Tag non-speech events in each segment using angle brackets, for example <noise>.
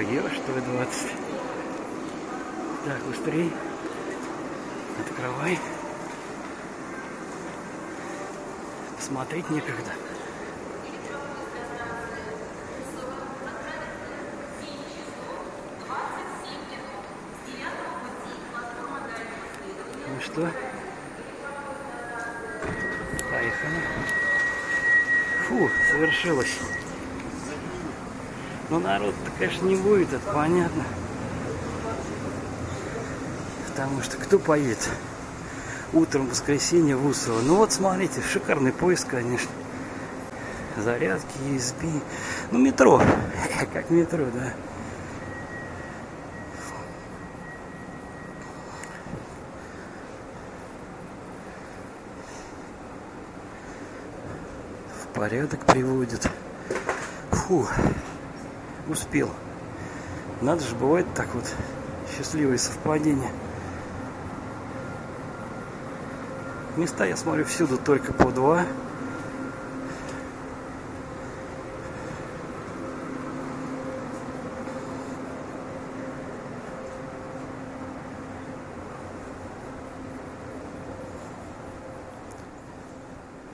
Ева, что ли, 20. Так, быстрей. Открывай. Смотреть некогда. Ну что? Поехали. Фу, совершилось. Ну народ-то, конечно, не будет, это понятно. Потому что кто поедет утром в воскресенье в Усово? Ну вот смотрите, шикарный поезд, конечно. Зарядки, ESP. Ну метро, <laughs> как метро, да. В порядок приводит. Фу, успел. Надо же, бывает так вот счастливые совпадения. Места, я смотрю, всюду только по два.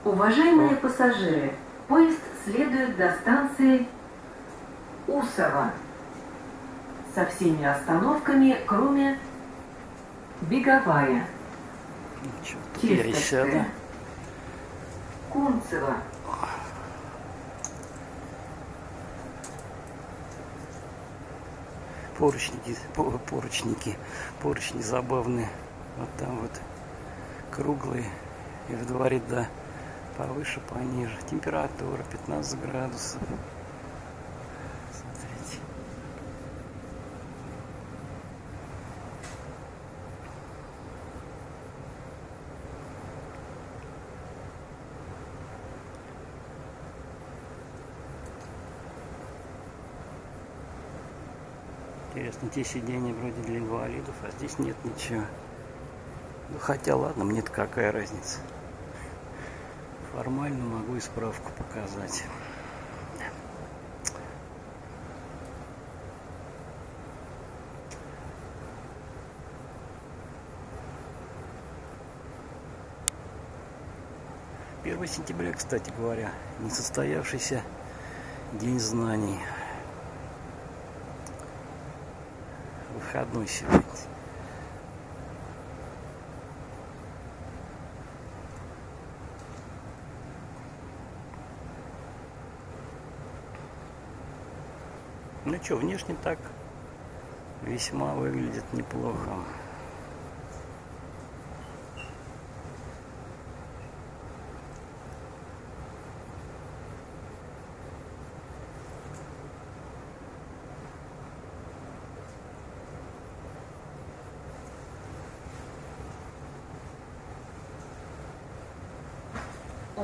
Уважаемые пассажиры, поезд следует до станции Усово со всеми остановками, кроме Беговая. Чистовская, Кунцево, Поручники, по- поручники, поручни забавные. Вот там вот круглые. И в два ряда повыше, пониже. Температура 15 градусов. Те сиденья вроде для инвалидов, а здесь нет ничего. Ну, хотя ладно, мне-то какая разница. Формально могу и справку показать. Первое сентября, кстати говоря, несостоявшийся день знаний. Выходной сегодня. Ну что, внешне так весьма выглядит неплохо.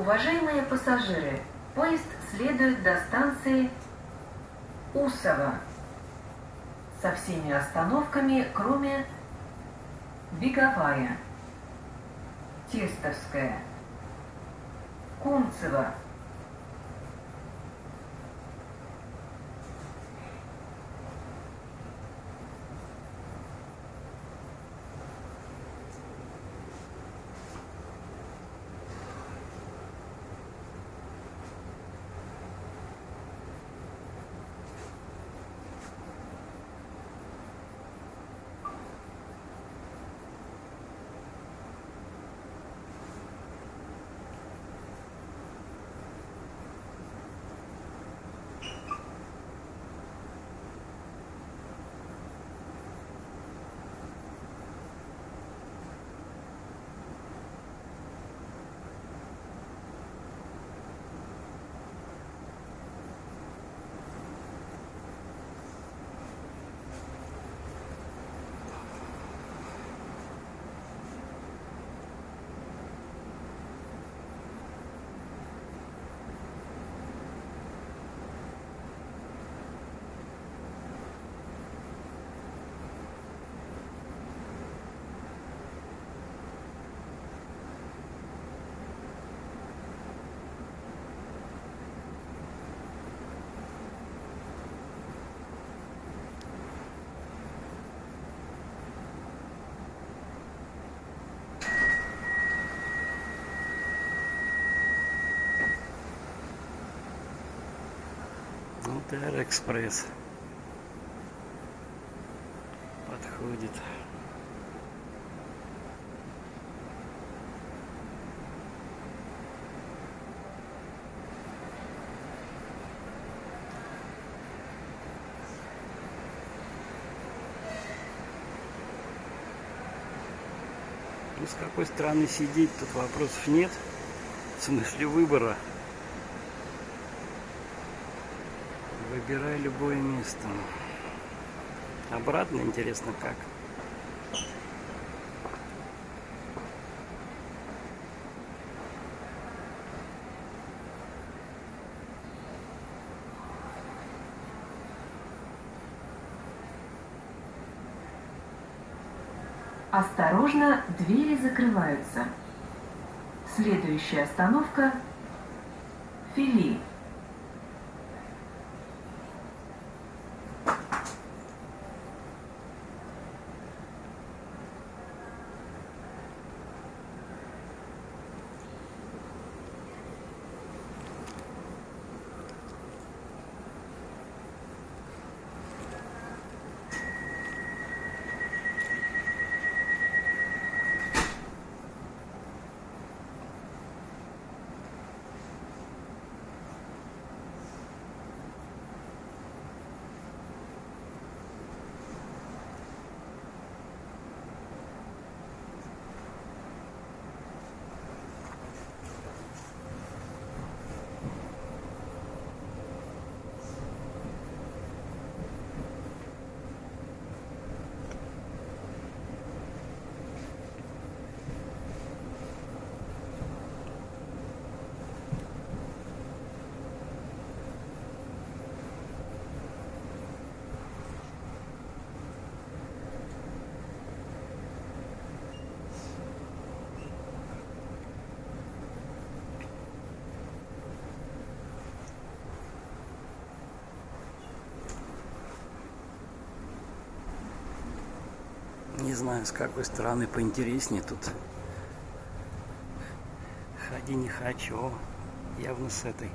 Уважаемые пассажиры, поезд следует до станции Усово со всеми остановками, кроме Беговая, Тестовская, Кунцево, Вот Аэроэкспресс подходит. Ну, с какой стороны сидеть, тут вопросов нет. В смысле выбора. Выбирай любое место. Обратно интересно как. Осторожно, двери закрываются. Следующая остановка – Фили. Не знаю, с какой стороны поинтереснее тут. Ходи не хочу. Явно с этой.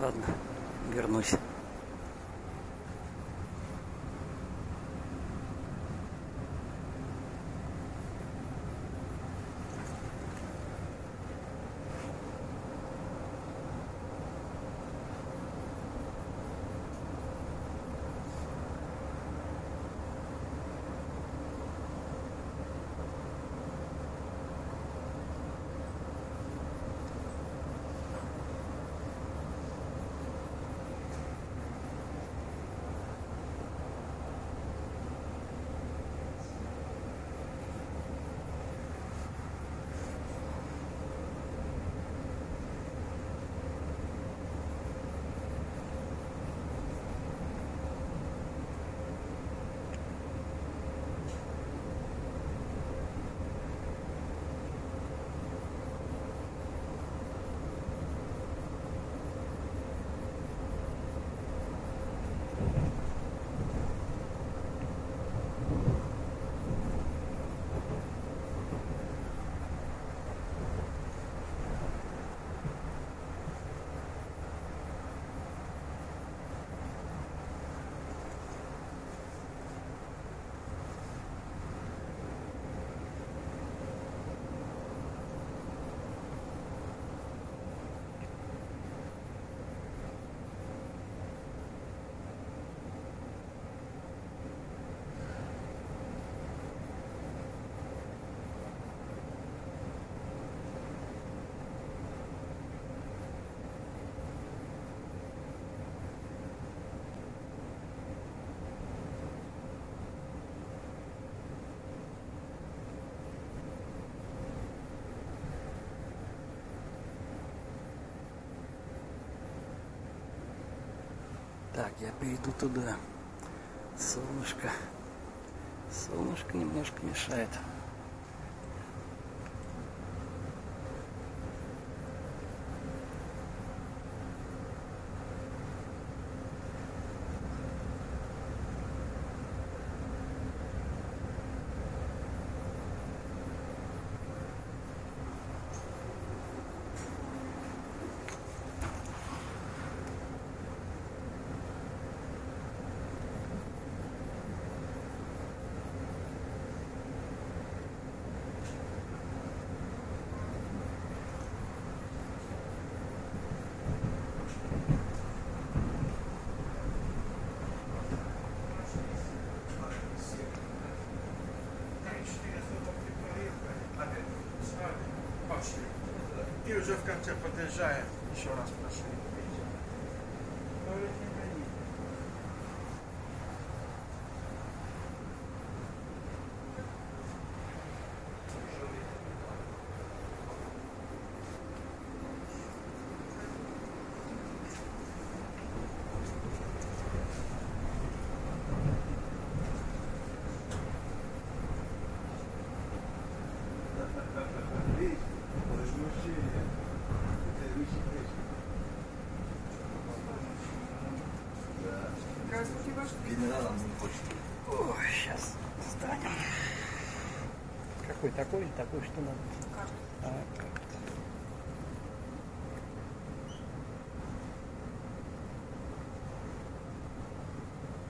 Ладно, вернусь. Так, я перейду туда. Солнышко. Солнышко немножко мешает. И уже в конце подъезжая, еще раз прошли. Генералом Такой, что надо? Карта.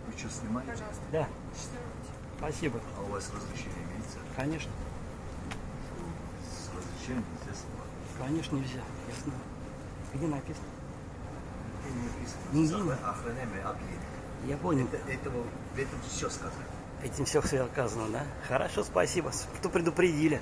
Вы что, снимаете? Да. Спасибо. А у вас разрешение имеется? Конечно. С разрешением нельзя снимать. Конечно, нельзя. Я знаю. Где написано? Не написано. Охраняемый объект. Я понял. Это, этого, в этом все сказано. Этим все все оказано, да? Хорошо, спасибо, что предупредили.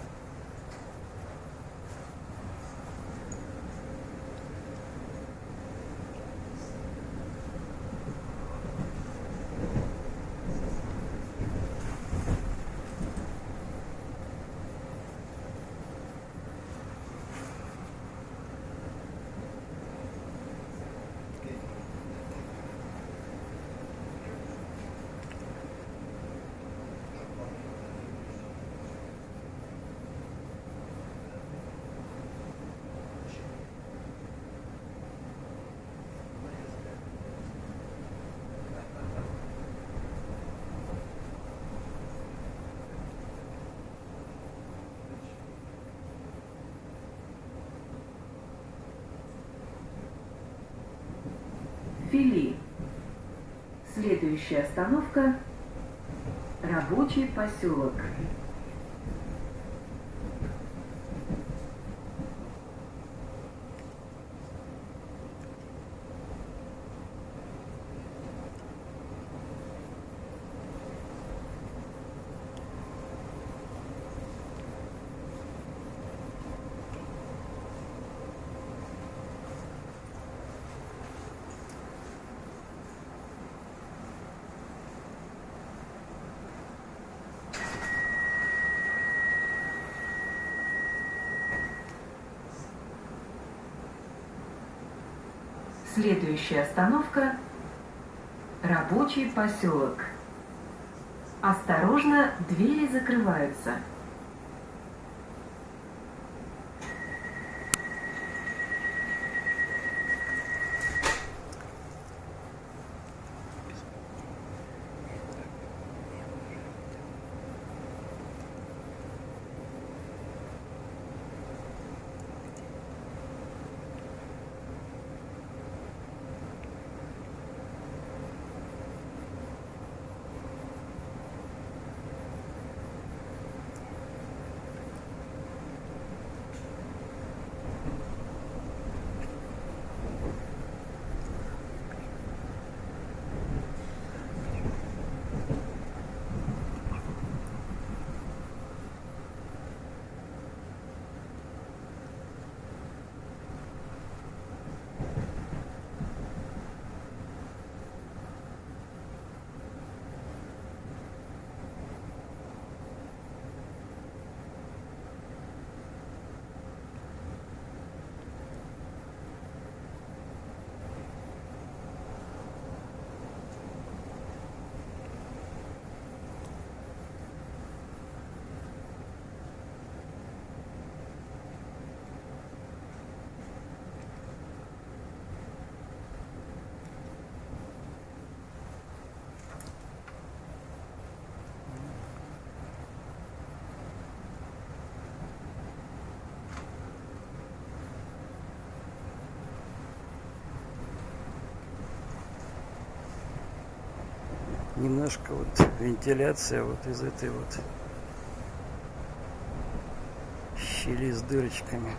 Фили. Следующая остановка – рабочий поселок. Следующая остановка – рабочий поселок. Осторожно, двери закрываются. Немножко вот вентиляция вот из этой вот щели с дырочками.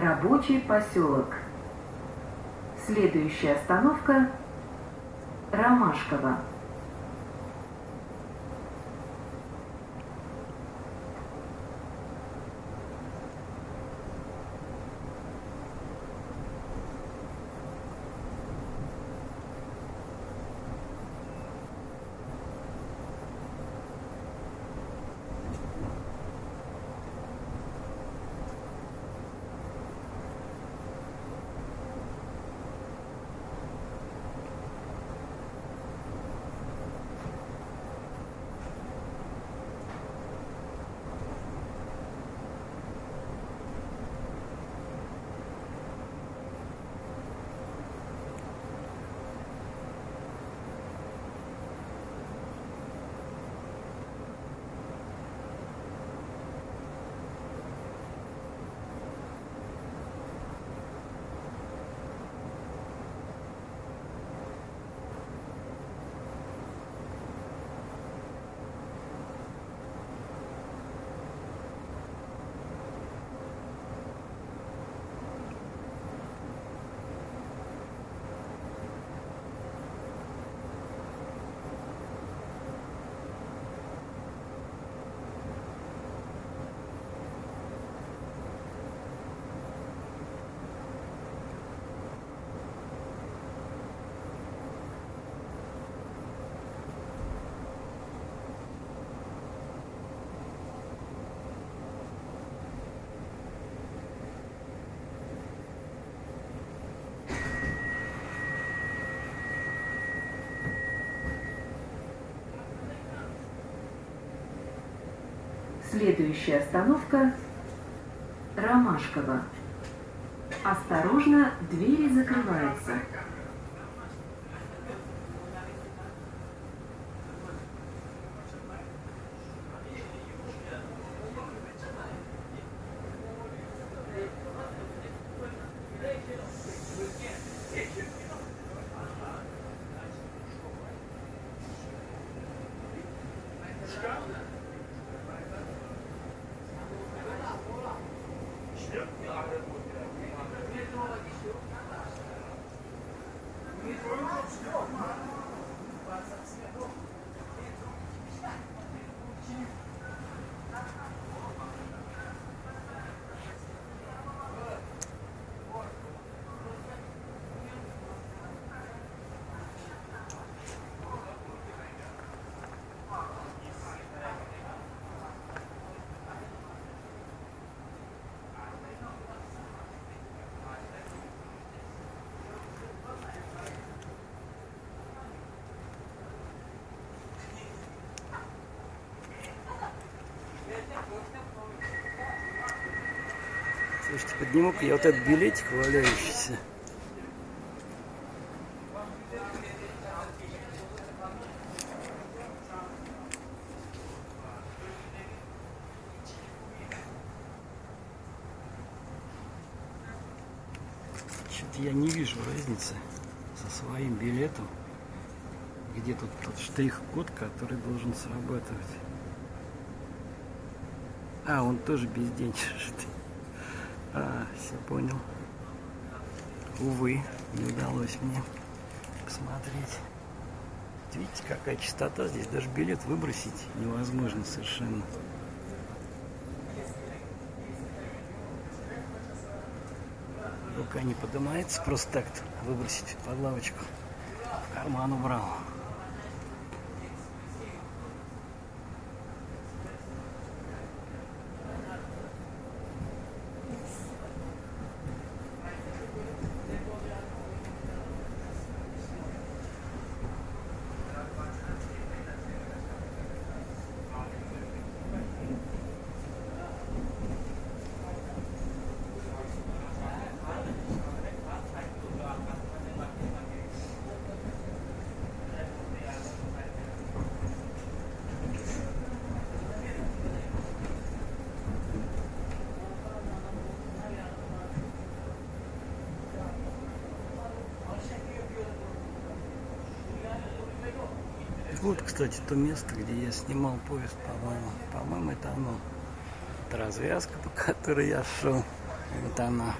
Рабочий поселок. Следующая остановка Ромашково. Следующая остановка Ромашково. Осторожно, двери закрываются. Слушайте, подниму-ка я вот этот билетик валяющийся. Что-то я не вижу разницы со своим билетом. Где тут тот штрих-код, который должен срабатывать? А, он тоже безденежный. А, все понял. Увы, не удалось мне посмотреть. Видите, какая чистота здесь. Даже билет выбросить невозможно совершенно. Рука не поднимается, просто так выбросить под лавочку. В карман убрал. Вот, кстати, то место, где я снимал поезд, по-моему. По-моему, это оно. Это развязка, <laughs> по которой я шел. Вот она.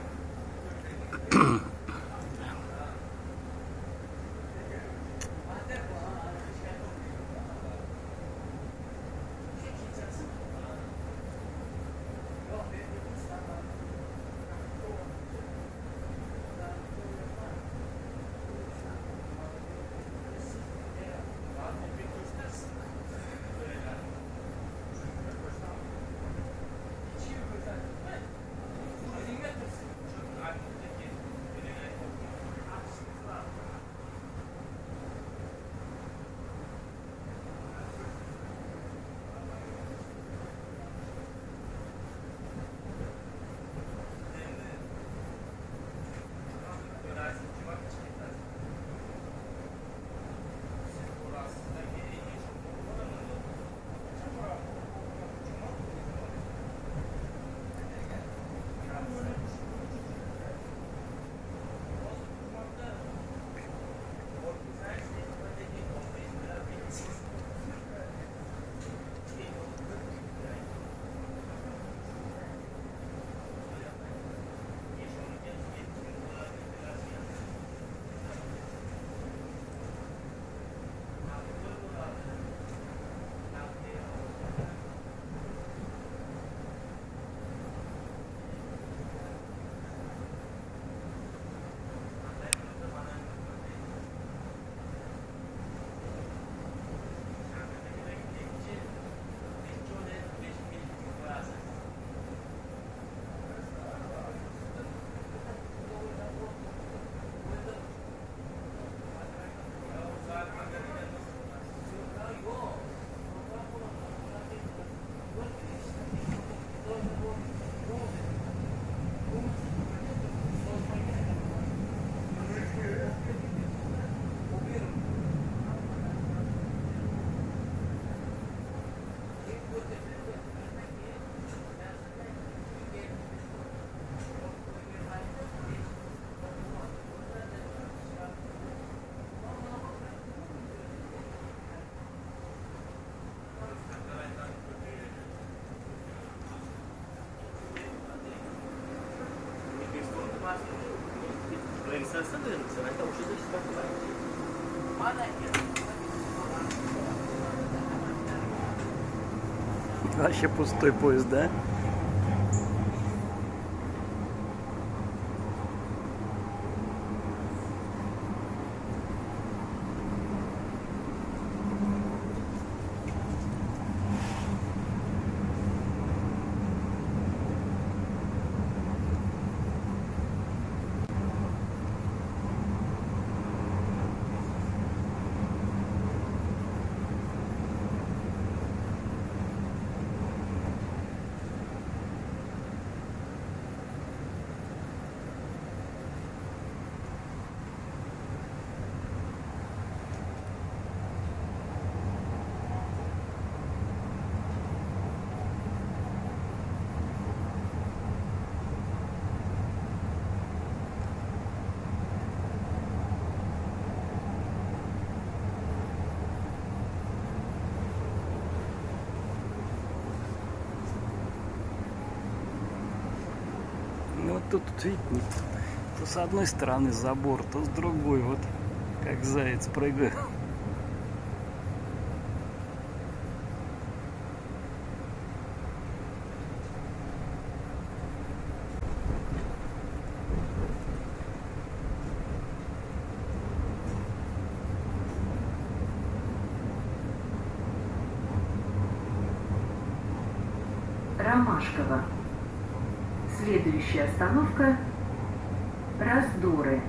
Вообще пустой поезд, да? Ну вот тут, видите, то с одной стороны забор, то с другой, вот как заяц прыгаю. Ромашково. Следующая остановка – Раздоры.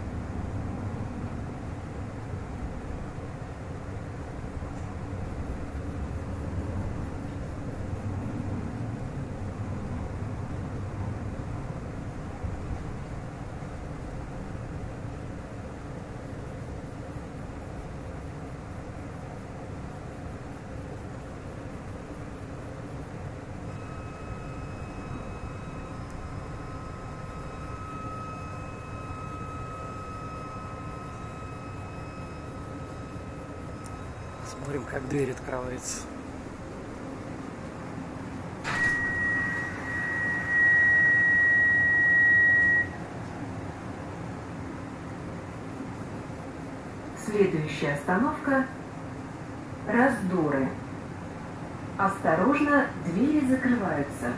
Смотрим, как дверь открывается. Следующая остановка – Раздоры. Осторожно, двери закрываются.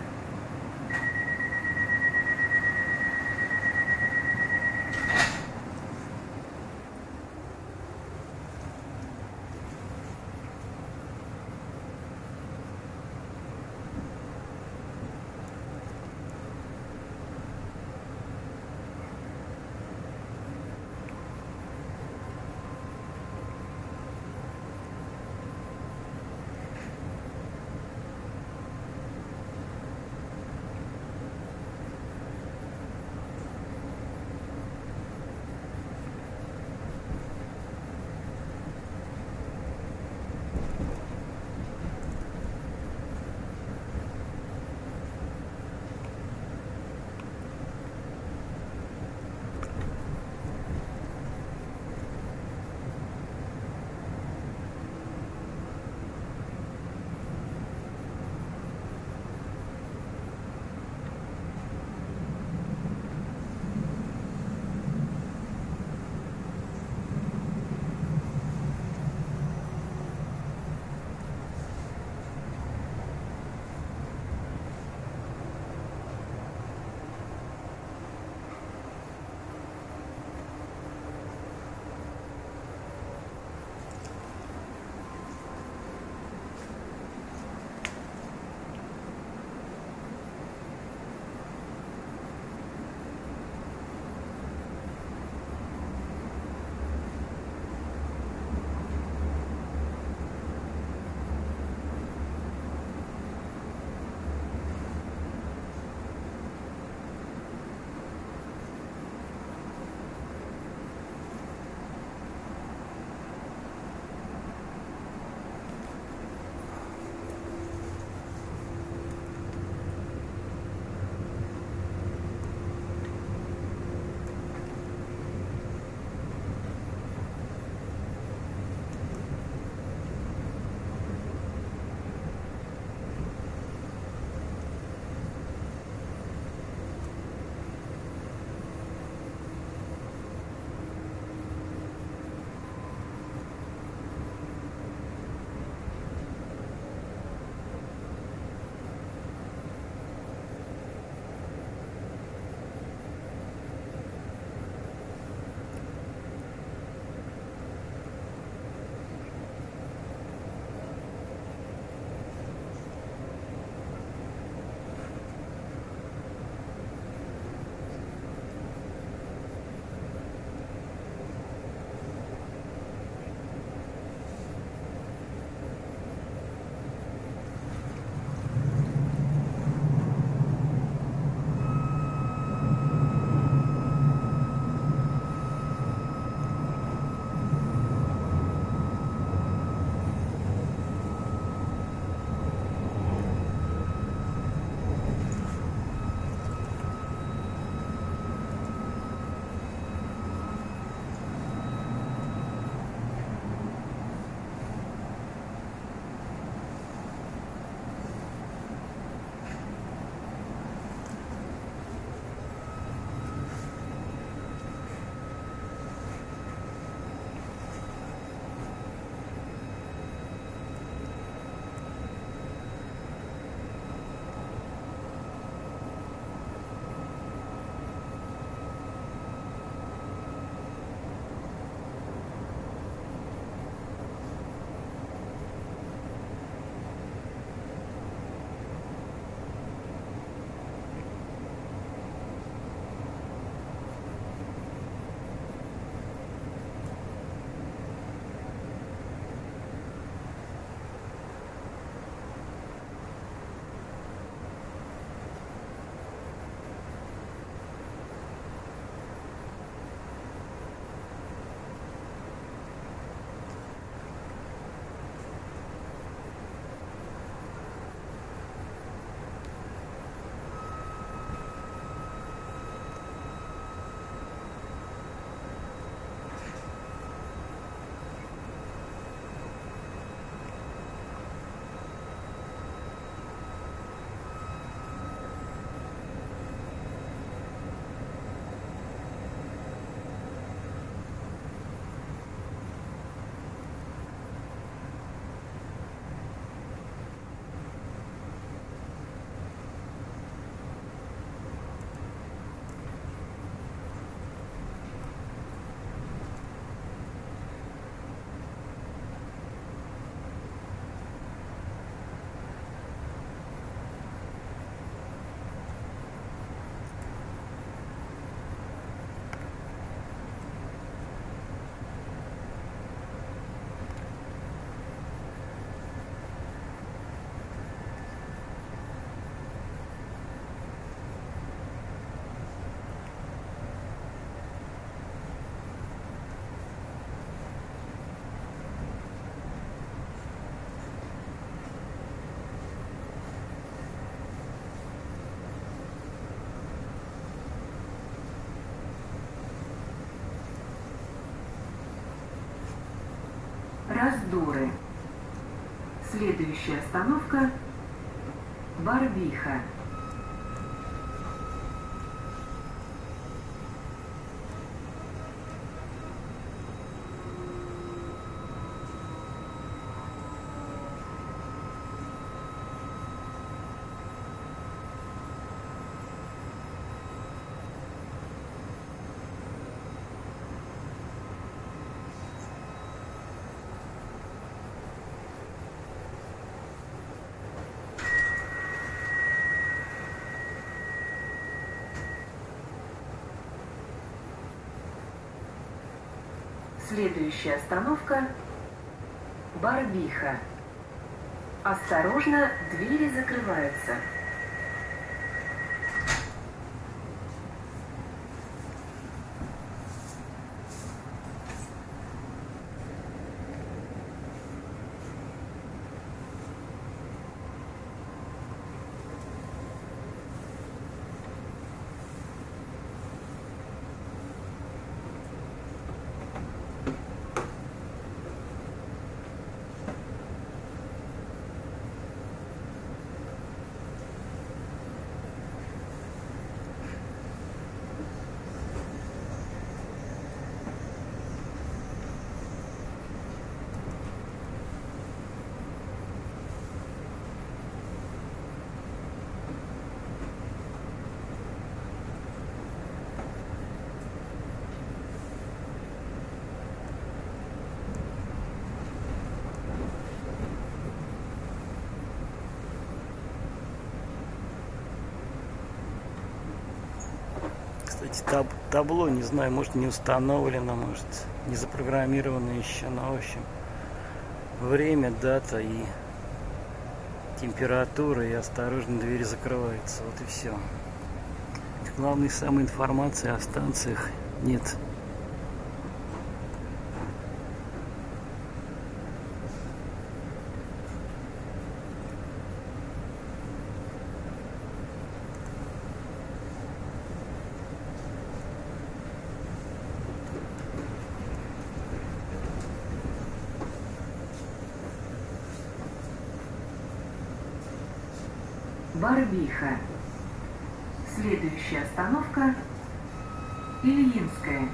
Раздоры. Следующая остановка Барбиха. Следующая остановка Барбиха. Осторожно, двери закрываются. Кстати, таб табло, не знаю, может не установлено, может не запрограммировано еще, но в общем время, дата и температура, и осторожно двери закрываются. Вот и все. Главной самой информации о станциях нет. Барбиха. Следующая остановка Ильинская.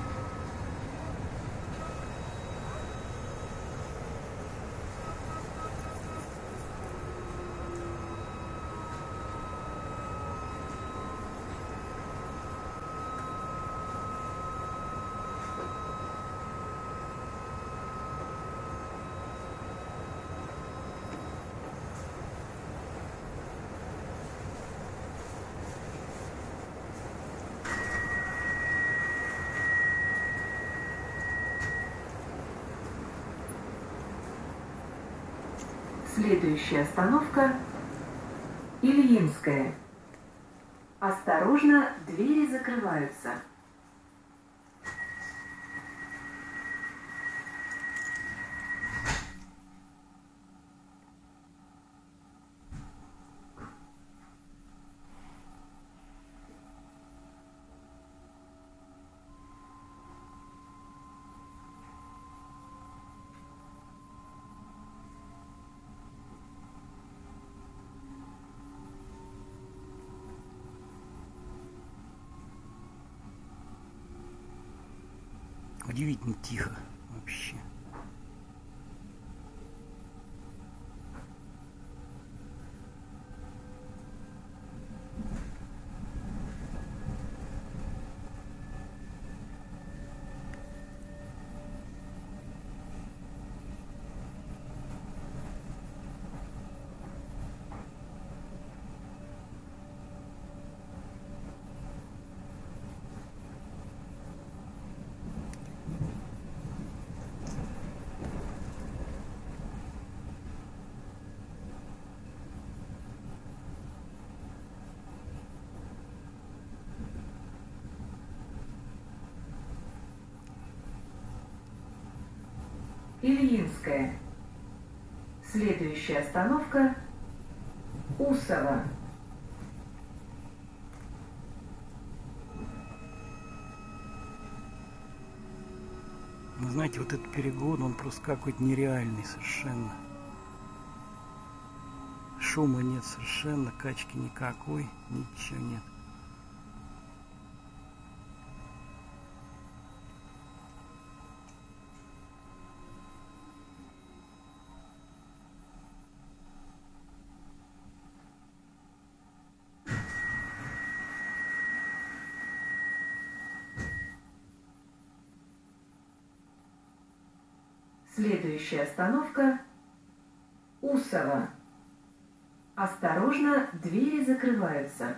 Следующая остановка Ильинская. Осторожно, двери закрываются. Удивительно тихо вообще. Ильинская. Следующая остановка Усова. Вы знаете, вот этот перегон, он просто какой-то нереальный совершенно. Шума нет совершенно, качки никакой, ничего нет. Следующая остановка – Усово. Осторожно, двери закрываются.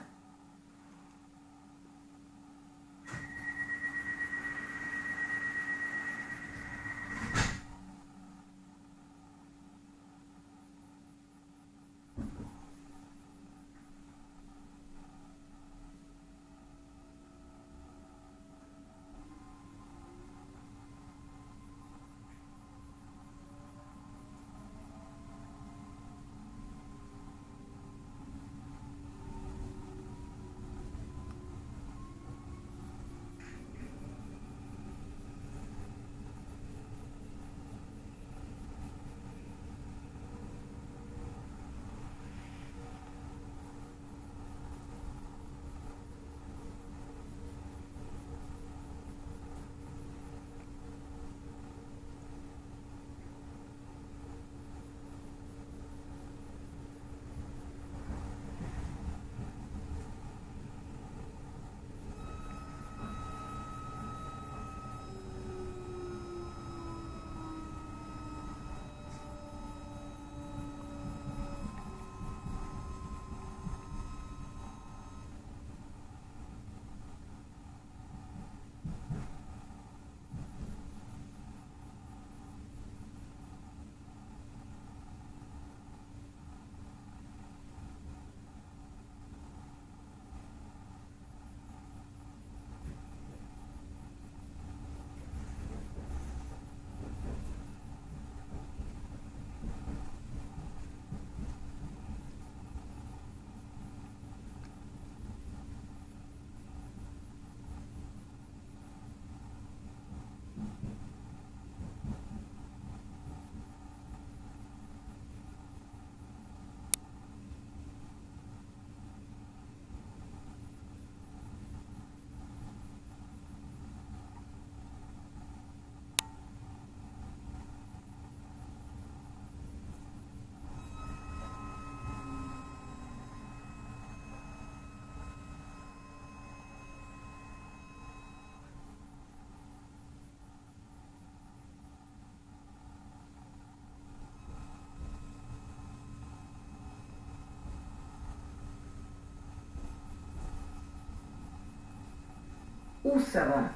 Усово.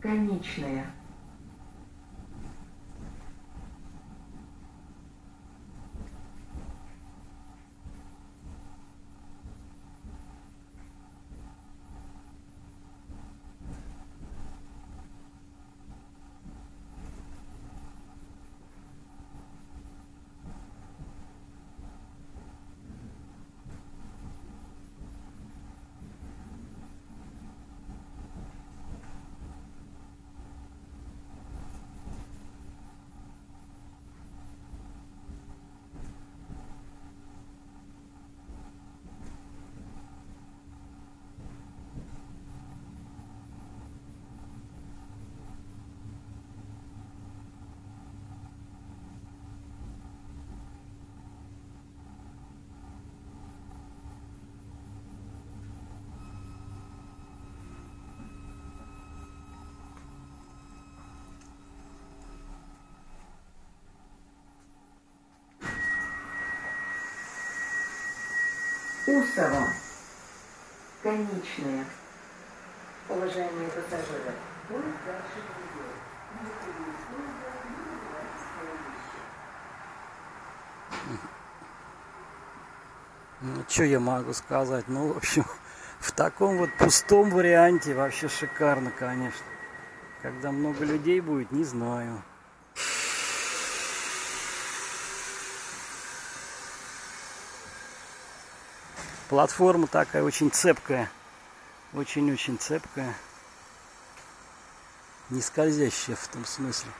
Конечная. Усово. Конечная. Уважаемые пассажиры. Ну, что я могу сказать? Ну, в общем, в таком вот пустом варианте вообще шикарно, конечно. Когда много людей будет, не знаю. Платформа такая очень цепкая. Очень-очень цепкая. Не скользящая в том смысле.